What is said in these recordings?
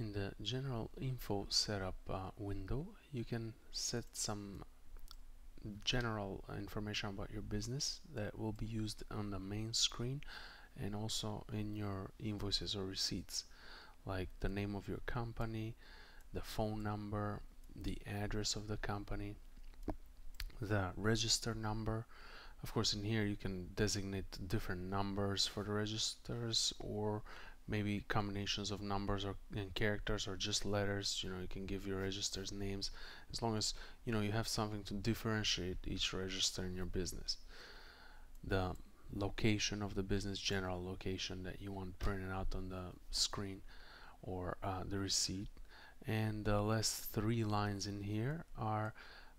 in the general info setup uh, window you can set some general information about your business that will be used on the main screen and also in your invoices or receipts like the name of your company the phone number the address of the company the register number. Of course in here you can designate different numbers for the registers or maybe combinations of numbers or and characters or just letters you know you can give your registers names as long as you know you have something to differentiate each register in your business. The location of the business general location that you want printed out on the screen or uh, the receipt. And the last three lines in here are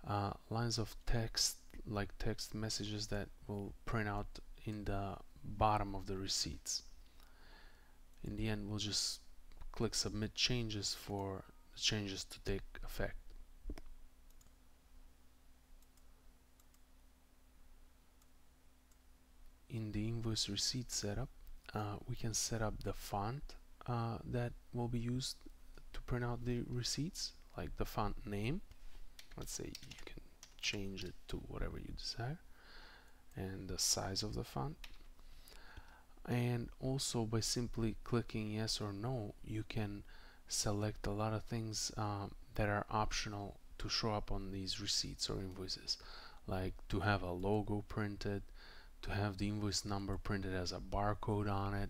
uh, lines of text like text messages that will print out in the bottom of the receipts the end we'll just click submit changes for the changes to take effect. In the invoice receipt setup uh, we can set up the font uh, that will be used to print out the receipts like the font name. Let's say you can change it to whatever you desire and the size of the font and also by simply clicking yes or no you can select a lot of things um, that are optional to show up on these receipts or invoices. Like to have a logo printed to have the invoice number printed as a barcode on it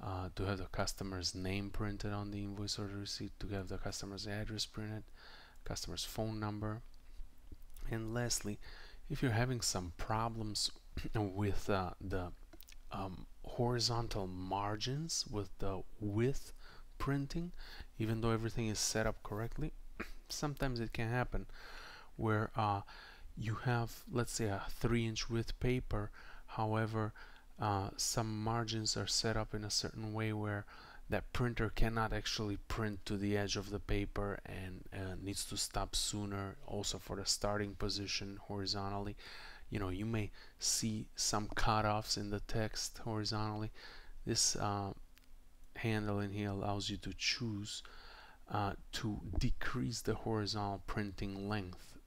uh, to have the customer's name printed on the invoice or the receipt to have the customer's address printed customer's phone number. And lastly if you're having some problems with uh, the um, horizontal margins with the width printing even though everything is set up correctly sometimes it can happen where uh, you have let's say a 3 inch width paper. However uh, some margins are set up in a certain way where that printer cannot actually print to the edge of the paper and uh, needs to stop sooner also for the starting position horizontally you know you may see some cutoffs in the text horizontally. This uh, handle in here allows you to choose uh, to decrease the horizontal printing length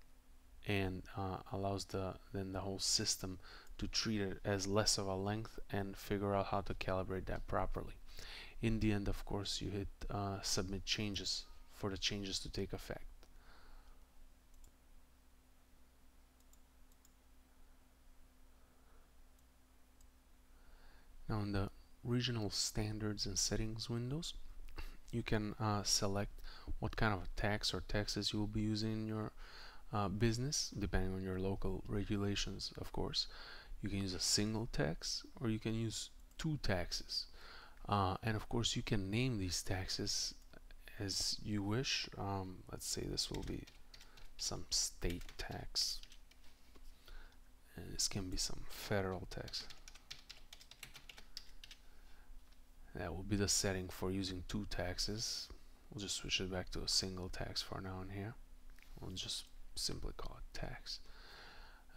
and uh, allows the then the whole system to treat it as less of a length and figure out how to calibrate that properly. In the end of course you hit uh, submit changes for the changes to take effect In the regional standards and settings windows you can uh, select what kind of tax or taxes you will be using in your uh, business depending on your local regulations of course. You can use a single tax or you can use two taxes. Uh, and of course you can name these taxes as you wish. Um, let's say this will be some state tax and this can be some federal tax that will be the setting for using two taxes. We'll just switch it back to a single tax for now in here. We'll just simply call it tax.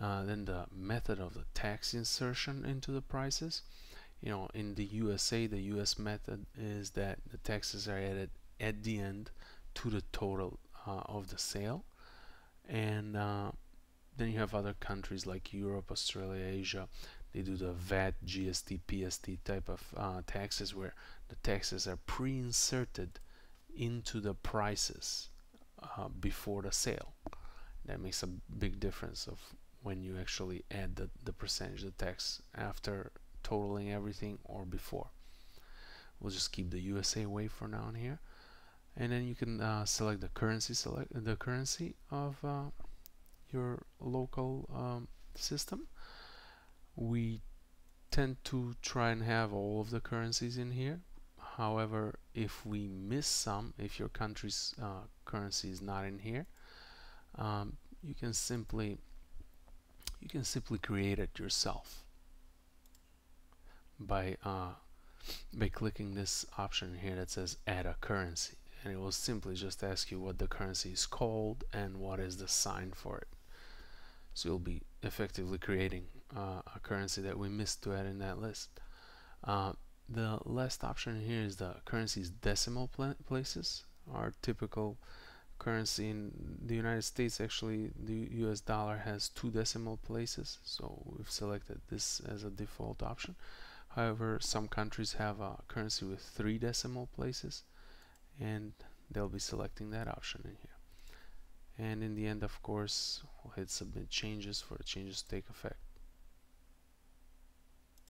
Uh, then the method of the tax insertion into the prices. You know in the USA the US method is that the taxes are added at the end to the total uh, of the sale. And uh, then you have other countries like Europe, Australia, Asia they do the VAT, GST, PST type of uh, taxes where the taxes are pre-inserted into the prices uh, before the sale. That makes a big difference of when you actually add the, the percentage of tax after totaling everything or before. We'll just keep the USA way for now in here. And then you can uh, select the currency, select the currency of uh, your local um, system we tend to try and have all of the currencies in here. However if we miss some if your country's uh, currency is not in here um, you can simply you can simply create it yourself by uh, by clicking this option here that says add a currency. And it will simply just ask you what the currency is called and what is the sign for it. So you'll be effectively creating uh, a currency that we missed to add in that list. Uh, the last option here is the currency's decimal places. our typical currency in the United States actually the US dollar has two decimal places so we've selected this as a default option however some countries have a currency with three decimal places and they'll be selecting that option in here and in the end of course we'll hit submit changes for the changes to take effect